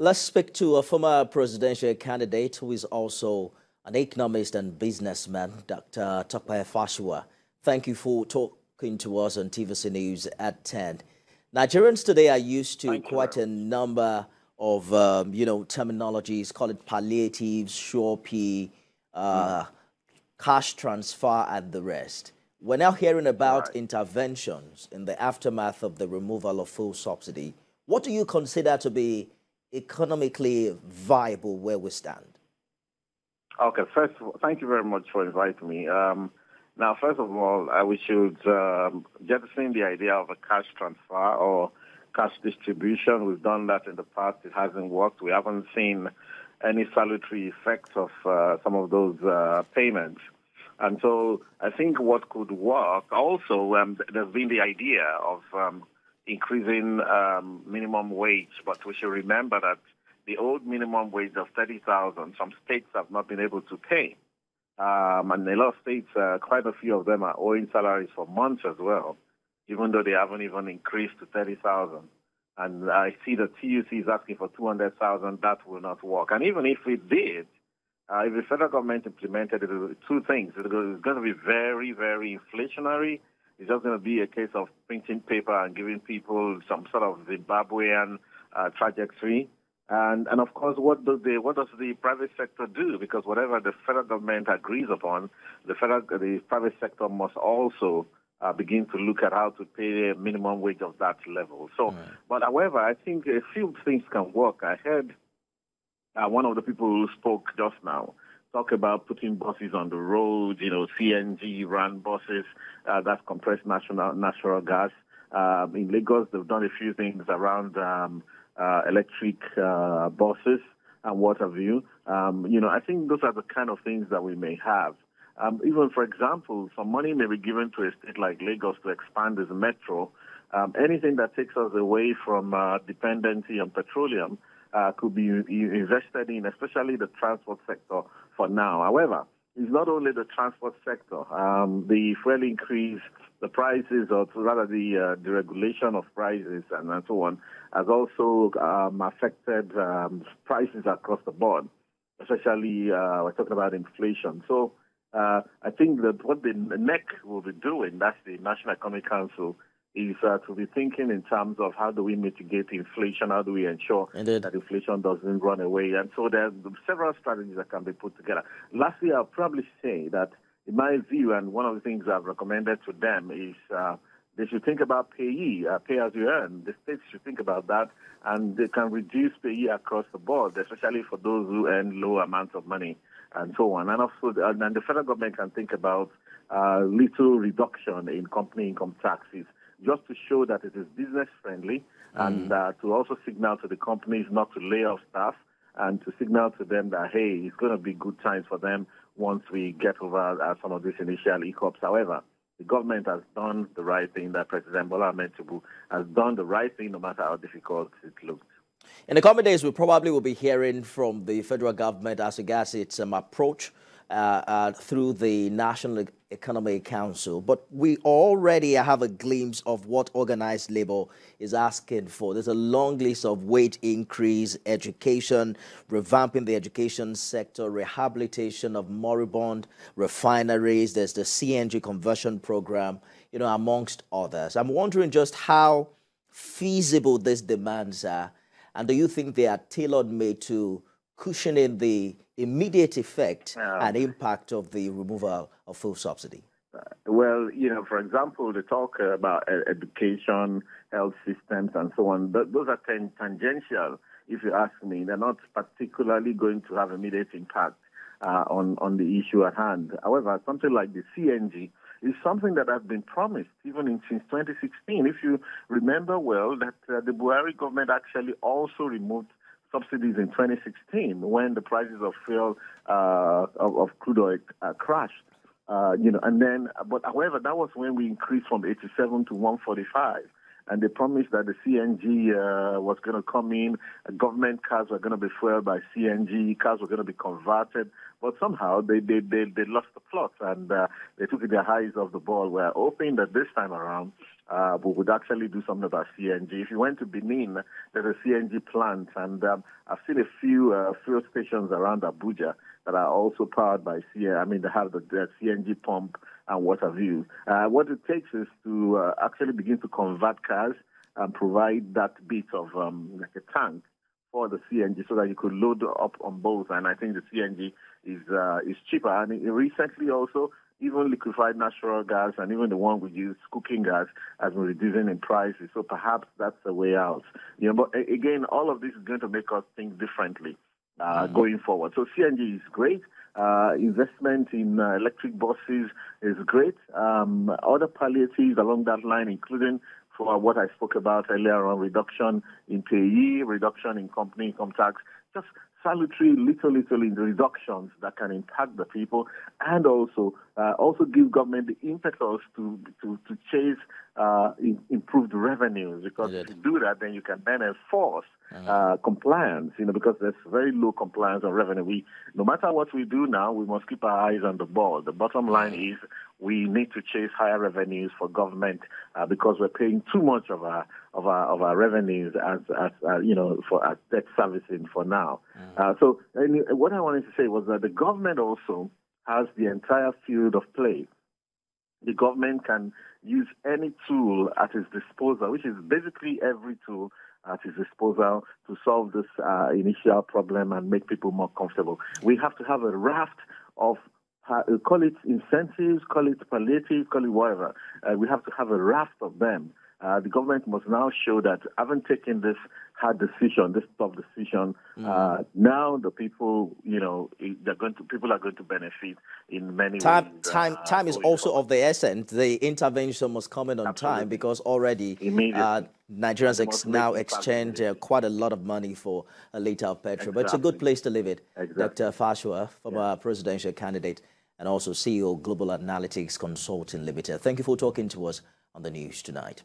Let's speak to a former presidential candidate who is also an economist and businessman, Dr. Tope Fasua. Thank you for talking to us on TVC News at 10. Nigerians today are used to Thank quite you. a number of, um, you know, terminologies, call it palliatives, sure uh, mm. cash transfer, and the rest. We're now hearing about right. interventions in the aftermath of the removal of fuel subsidy. What do you consider to be economically viable where we stand? Okay, first, all, thank you very much for inviting me. Um, now, first of all, uh, we should um, jettison the idea of a cash transfer or cash distribution. We've done that in the past. It hasn't worked. We haven't seen any salutary effects of uh, some of those uh, payments. And so I think what could work also, um, there's been the idea of um, increasing um, minimum wage, but we should remember that the old minimum wage of 30,000, some states have not been able to pay. Um, and a lot of states, uh, quite a few of them are owing salaries for months as well, even though they haven't even increased to 30,000. And I see the TUC is asking for 200,000. That will not work. And even if it did, uh, if the federal government implemented it, two things. It's going to be very, very inflationary it's just going to be a case of printing paper and giving people some sort of Zimbabwean uh, trajectory. And, and of course, what does the what does the private sector do? Because whatever the federal government agrees upon, the federal the private sector must also uh, begin to look at how to pay a minimum wage of that level. So, right. but however, I think a few things can work. I heard uh, one of the people who spoke just now talk about putting buses on the road, you know, CNG run buses, uh, that's compressed natural, natural gas. Um, in Lagos, they've done a few things around um, uh, electric uh, buses and what have you. Um, you know, I think those are the kind of things that we may have. Um, even, for example, some money may be given to a state like Lagos to expand its metro. Um, anything that takes us away from uh, dependency on petroleum uh, could be invested in, especially the transport sector for now. However, it's not only the transport sector. Um, the fuel increase, the prices, or rather the uh, the regulation of prices and, and so on, has also um, affected um, prices across the board. Especially, uh, we're talking about inflation. So, uh, I think that what the NEC will be doing, that's the National Economic Council, is uh, to be thinking in terms of how do we mitigate inflation, how do we ensure Indeed. that inflation doesn't run away. And so there are several strategies that can be put together. Lastly, I'll probably say that in my view, and one of the things I've recommended to them is uh, they should think about PAYE, uh, pay as you earn. The states should think about that, and they can reduce PAYE across the board, especially for those who earn low amounts of money and so on. And also, and the federal government can think about uh, little reduction in company income taxes just to show that it is business friendly mm. and uh, to also signal to the companies not to lay off staff and to signal to them that, hey, it's going to be good times for them once we get over uh, some of these initial hiccups. However, the government has done the right thing, that President Bola Ahmed has done the right thing no matter how difficult it looks. In the coming days, we probably will be hearing from the federal government as regards its um, approach Uh, uh, through the National Economic Council. But we already have a glimpse of what organized labor is asking for. There's a long list of wage increase, education, revamping the education sector, rehabilitation of moribund refineries. There's the CNG conversion program, you know, amongst others. I'm wondering just how feasible these demands are. And do you think they are tailor-made to cushioning the immediate effect um, and impact of the removal of fuel subsidy? Uh, well, you know, for example, the talk about education, health systems, and so on, those are ten- tangential, if you ask me. They're not particularly going to have immediate impact uh, on, on the issue at hand. However, something like the CNG is something that has been promised even in, since 2016. If you remember well, that uh, the Buhari government actually also removed subsidies in 2016 when the prices of fuel uh, of, of, crude oil uh, crashed. Uh, you know, and then, but however, that was when we increased from 87 to 145 and they promised that the CNG uh, was going to come in. Government cars were going to be fueled by CNG. Cars were going to be converted. But somehow they they, they, they lost the plot and uh, they took their eyes off the ball. We're hoping that this time around uh, we would actually do something about CNG. If you went to Benin, there's a CNG plant, and um, I've seen a few uh, fuel stations around Abuja that are also powered by CNG. I mean, they have the, the CNG pump and what have you. Uh, what it takes is to uh, actually begin to convert cars and provide that bit of um, like a tank for the CNG so that you could load up on both. And I think the CNG is uh, is cheaper. And recently also, even liquefied natural gas and even the one we use, cooking gas, has been reducing in prices. So perhaps that's the way out. You know, but again, all of this is going to make us think differently uh, mm. going forward. So CNG is great. Uh, investment in uh, electric buses is great. Um, other palliatives along that line, including for what I spoke about earlier on reduction in PAYE, reduction in company income tax, just salutary little, little reductions that can impact the people and also uh, also give government the impetus to to, to chase uh, in, improved revenues because if you do that, then you can then enforce uh-huh. uh, compliance. You know, because there's very low compliance on revenue. We, no matter what we do now, we must keep our eyes on the ball. The bottom line is we need to chase higher revenues for government uh, because we're paying too much of our of our of our revenues as as uh, you know for as debt servicing for now. Uh, so what I wanted to say was that the government also has the entire field of play. The government can use any tool at its disposal, which is basically every tool at its disposal to solve this uh, initial problem and make people more comfortable. We have to have a raft of uh, call it incentives, call it palliative, call it whatever. Uh, we have to have a raft of them. Uh, the government must now show that having taken this hard decision, this tough decision, mm. now the people, you know, they're going to people are going to benefit in many time, ways. Time, uh, time is also forward. of the essence. The intervention must come in on Absolutely. time because already Nigerians ex- now exchange quite a lot of money for a liter of petrol. Exactly. But it's a good place to live it. Exactly. Dr. Fashola, former yeah. presidential candidate and also CEO Global Analytics Consulting Limited. Thank you for talking to us on the news tonight.